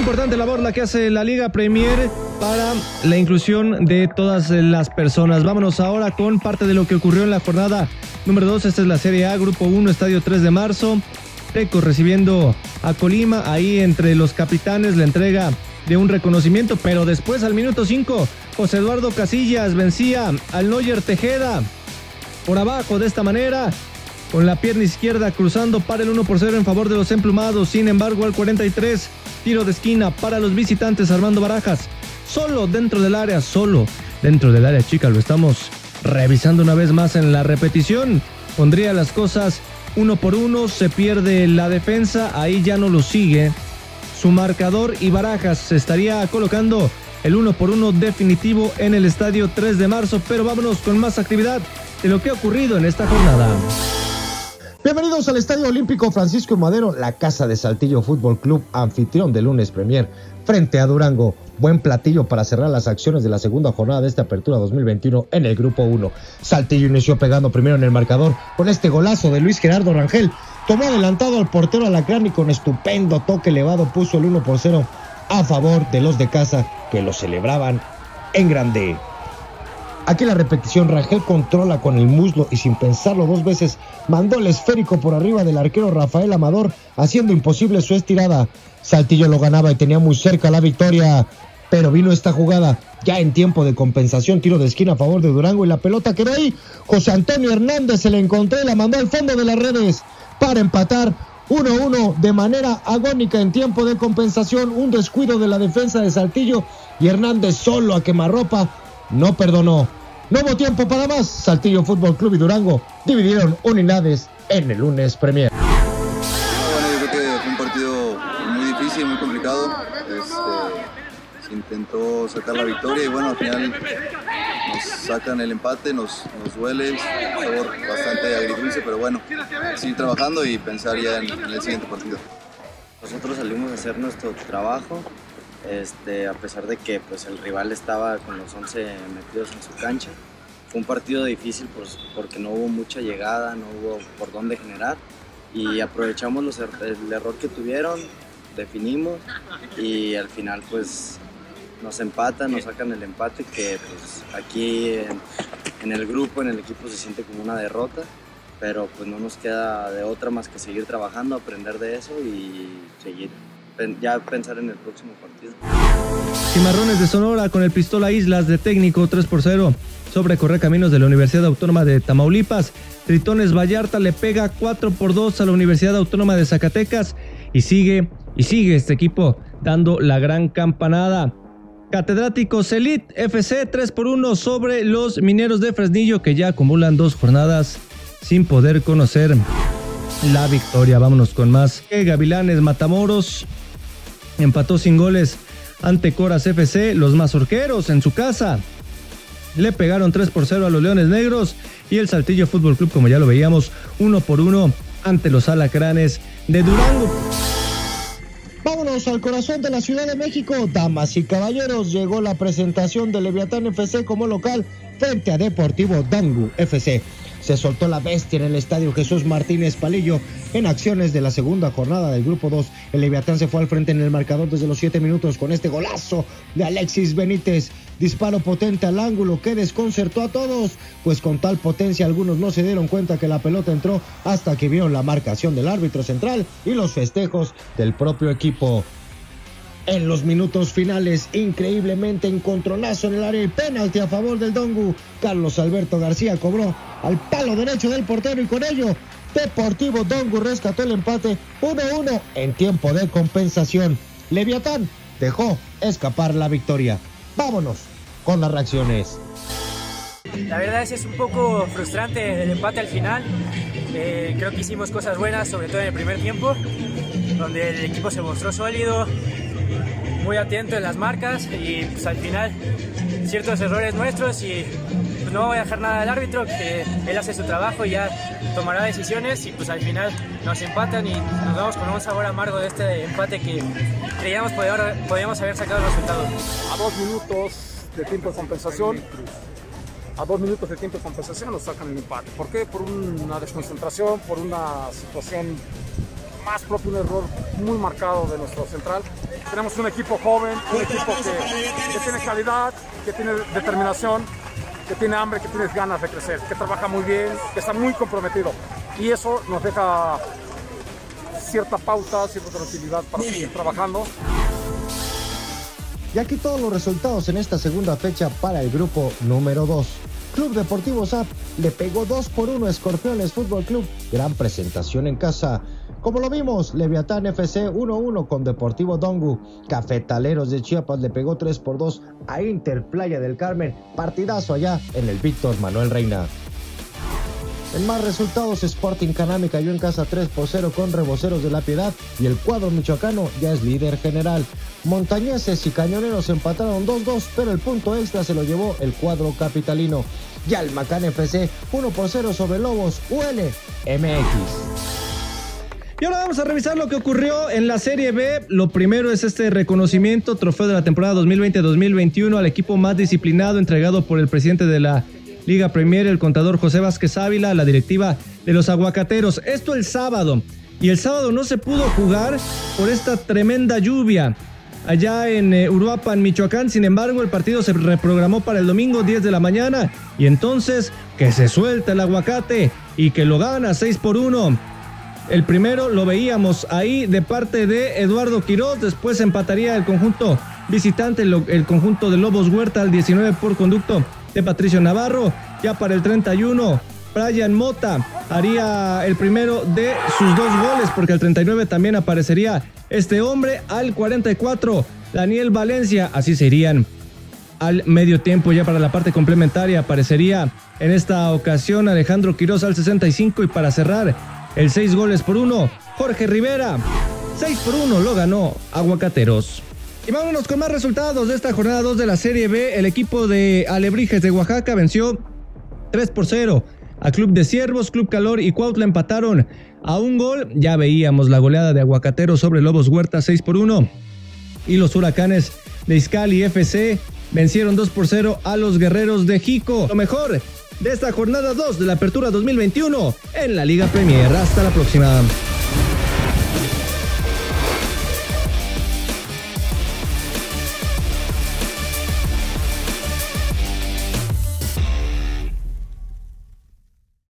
Importante labor la que hace la Liga Premier para la inclusión de todas las personas. Vámonos ahora con parte de lo que ocurrió en la jornada número 2. Esta es la Serie A, Grupo 1, Estadio 3 de marzo. Teco recibiendo a Colima. Ahí entre los capitanes la entrega de un reconocimiento, pero después al minuto 5, José Eduardo Casillas vencía al Noyer Tejeda por abajo de esta manera con la pierna izquierda cruzando para el 1 por 0 en favor de los emplumados. Sin embargo, al 43, tiro de esquina para los visitantes Armando Barajas. Solo dentro del área, solo dentro del área chica. Lo estamos revisando una vez más en la repetición. Pondría las cosas uno por uno, se pierde la defensa, ahí ya no lo sigue. Su marcador y Barajas se estaría colocando el uno por uno definitivo en el estadio 3 de marzo. Pero vámonos con más actividad de lo que ha ocurrido en esta jornada. Bienvenidos al Estadio Olímpico Francisco Madero, la casa de Saltillo Fútbol Club, anfitrión de lunes Premier, frente a Durango. Buen platillo para cerrar las acciones de la segunda jornada de esta apertura 2021 en el grupo 1. Saltillo inició pegando primero en el marcador con este golazo de Luis Gerardo Rangel. Tomó adelantado al portero Alacrán y con estupendo toque elevado puso el 1 por 0 a favor de los de casa que lo celebraban en grande. Aquí la repetición, Rangel controla con el muslo y sin pensarlo dos veces mandó el esférico por arriba del arquero Rafael Amador, haciendo imposible su estirada. Saltillo lo ganaba y tenía muy cerca la victoria, pero vino esta jugada ya en tiempo de compensación, tiro de esquina a favor de Durango y la pelota quedó ahí. José Antonio Hernández se le encontró y la mandó al fondo de las redes para empatar 1-1 de manera agónica en tiempo de compensación, un descuido de la defensa de Saltillo y Hernández solo a quemarropa no perdonó. No hubo tiempo para más. Saltillo Fútbol Club y Durango dividieron unidades en el lunes Premier. Bueno, yo creo que fue un partido muy difícil, muy complicado. Este, se intentó sacar la victoria y bueno, al final nos sacan el empate, nos, nos duele, sabor bastante agridulce, pero bueno, seguir trabajando y pensar ya en, en el siguiente partido. Nosotros salimos a hacer nuestro trabajo, este, a pesar de que pues, el rival estaba con los 11 metidos en su cancha. Fue un partido difícil pues, porque no hubo mucha llegada, no hubo por dónde generar y aprovechamos los er el error que tuvieron, definimos y al final pues nos empatan, nos sacan el empate que pues aquí en, en el grupo, en el equipo se siente como una derrota pero pues no nos queda de otra más que seguir trabajando, aprender de eso y seguir ya pensar en el próximo partido. Cimarrones de Sonora con el Pistola Islas de técnico 3 por 0 sobre Correcaminos de la Universidad Autónoma de Tamaulipas. Tritones Vallarta le pega 4 por 2 a la Universidad Autónoma de Zacatecas y sigue y sigue este equipo dando la gran campanada. Catedráticos Elite FC 3 por 1 sobre los Mineros de Fresnillo que ya acumulan dos jornadas sin poder conocer la victoria. Vámonos con más. Gavilanes Matamoros empató sin goles ante Coras FC. Los mazorqueros en su casa le pegaron 3 por 0 a los Leones Negros y el Saltillo Fútbol Club, como ya lo veíamos, 1 por 1 ante los Alacranes de Durango. Vámonos al corazón de la Ciudad de México. Damas y caballeros, llegó la presentación de Leviatán FC como local frente a Deportivo Dangu FC se soltó la bestia en el estadio Jesús Martínez Palillo en acciones de la segunda jornada del Grupo 2. El Leviatán se fue al frente en el marcador desde los 7 minutos con este golazo de Alexis Benítez. Disparo potente al ángulo que desconcertó a todos, pues con tal potencia algunos no se dieron cuenta que la pelota entró hasta que vieron la marcación del árbitro central y los festejos del propio equipo en los minutos finales. Increíblemente encontronazo en el área y penalti a favor del Dongu. Carlos Alberto García cobró al palo derecho del portero y con ello Deportivo Dongu rescató el empate 1-1 en tiempo de compensación. Leviatán dejó escapar la victoria. Vámonos con las reacciones. La verdad es, es un poco frustrante el empate al final. Eh, creo que hicimos cosas buenas, sobre todo en el primer tiempo, donde el equipo se mostró sólido, muy atento en las marcas y pues, al final ciertos errores nuestros y no voy a dejar nada al árbitro, que él hace su trabajo y ya tomará decisiones y pues al final nos empatan y nos vamos con un sabor amargo de este empate que creíamos podíamos haber sacado el resultado. A dos minutos de tiempo de compensación, a dos minutos de tiempo de compensación nos sacan el empate. ¿Por qué? Por una desconcentración, por una situación más propio un error muy marcado de nuestro central. Tenemos un equipo joven, un equipo que, que tiene calidad, que tiene determinación, que tiene hambre, que tiene ganas de crecer, que trabaja muy bien, que está muy comprometido. Y eso nos deja cierta pauta, cierta tranquilidad para seguir trabajando. Y aquí todos los resultados en esta segunda fecha para el grupo número 2. Club Deportivo ZAP le pegó 2 por 1 a Escorpiones Fútbol Club. Gran presentación en casa. Como lo vimos, Leviatán FC 1-1 con Deportivo Dongu. Cafetaleros de Chiapas le pegó 3 por 2 a Inter Playa del Carmen. Partidazo allá en el Víctor Manuel Reina. En más resultados, Sporting Canami cayó en casa 3 por 0 con Reboceros de la Piedad y el cuadro michoacano ya es líder general. Montañeses y Cañoneros empataron 2-2, pero el punto extra se lo llevó el cuadro capitalino. Y al Macán FC 1 por 0 sobre Lobos UL MX. Y ahora vamos a revisar lo que ocurrió en la Serie B. Lo primero es este reconocimiento, trofeo de la temporada 2020-2021 al equipo más disciplinado entregado por el presidente de la Liga Premier, el contador José Vázquez Ávila, la directiva de los aguacateros. Esto el sábado. Y el sábado no se pudo jugar por esta tremenda lluvia allá en eh, Uruapan, Michoacán. Sin embargo, el partido se reprogramó para el domingo 10 de la mañana. Y entonces, que se suelta el aguacate y que lo gana 6 por 1. El primero lo veíamos ahí de parte de Eduardo Quiroz. Después empataría el conjunto visitante, el conjunto de Lobos Huerta al 19 por conducto de Patricio Navarro. Ya para el 31, Brian Mota haría el primero de sus dos goles, porque al 39 también aparecería este hombre. Al 44, Daniel Valencia. Así serían al medio tiempo. Ya para la parte complementaria aparecería en esta ocasión Alejandro Quiroz al 65 y para cerrar el 6 goles por uno, Jorge Rivera. 6 por 1 lo ganó Aguacateros. Y vámonos con más resultados de esta jornada 2 de la Serie B. El equipo de Alebrijes de Oaxaca venció 3 por 0 a Club de Ciervos, Club Calor y Cuautla empataron a un gol. Ya veíamos la goleada de Aguacateros sobre Lobos Huerta 6 por 1. Y los huracanes de Iscali FC vencieron 2 por 0 a los guerreros de Jico. Lo mejor de esta jornada 2 de la Apertura 2021 en la Liga Premier. Hasta la próxima.